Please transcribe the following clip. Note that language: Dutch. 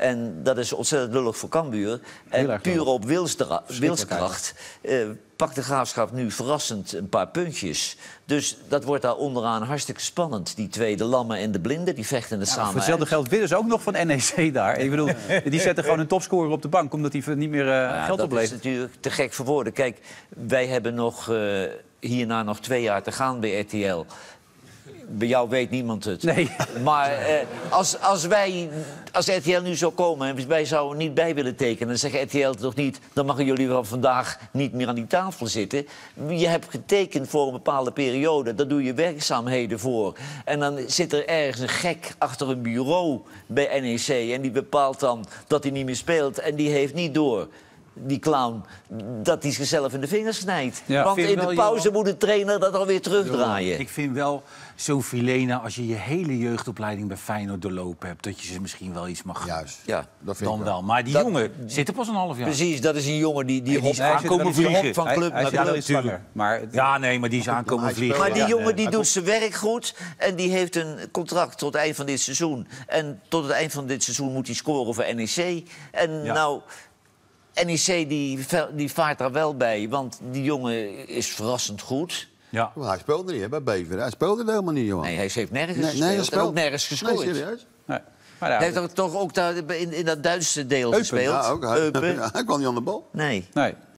En dat is ontzettend lullig voor Cambuur. En puur op wilsdra- wilskracht eh, pakt de Graafschap nu verrassend een paar puntjes. Dus dat wordt daar onderaan hartstikke spannend. Die twee, de lammen en de blinden, die vechten er Ja, samen voor hetzelfde geld winnen ze ook nog van NEC daar. Ik bedoel, die zetten gewoon een topscorer op de bank... omdat hij niet meer eh, Ja, geld dat oplevert. is natuurlijk te gek voor woorden. Kijk, wij hebben nog eh, hierna nog twee jaar te gaan bij RTL. Bij jou weet niemand het. Nee. Maar eh, als, als wij, als RTL nu zou komen en wij zouden niet bij willen tekenen... dan zegt RTL toch niet, dan mogen jullie wel vandaag niet meer aan die tafel zitten. Je hebt getekend voor een bepaalde periode, daar doe je werkzaamheden voor. En dan zit er ergens een gek achter een bureau bij NEC... en die bepaalt dan dat hij niet meer speelt en die heeft niet door die clown, dat hij zichzelf in de vingers snijdt. Ja. Want in wel, de pauze moet de trainer dat alweer terugdraaien. Ik vind wel zo filena als je je hele jeugdopleiding bij Feyenoord doorlopen hebt... dat je ze misschien wel iets mag Juist. Ja, Dat vind dan ik wel. Maar die Dat- jongen zit er pas een half jaar. Precies, dat is een jongen die, die aankomen vliegen. van Hij, club hij naar zit wel club. zwanger. Maar het- Ja, nee, maar die is aankomen hij vliegen. Maar die jongen die hij doet zijn werk goed en die heeft een contract tot het eind van dit seizoen. En tot het eind van dit seizoen moet hij scoren voor NEC. En Ja. nou, NEC die, die vaart daar wel bij, want die jongen is verrassend goed. Ja. Maar hij speelde niet hè, bij Bever. Hij speelde er helemaal niet, jongen. Nee, hij heeft nergens Nee, gespeeld hij en speelt- ook nergens gescoord. Nee, serieus? nee. Maar ja, hij heeft toch ook daar in, in dat Duitse deel Eupen, gespeeld. Ja, ook. Hij, hij kwam niet aan de bal. Nee. nee.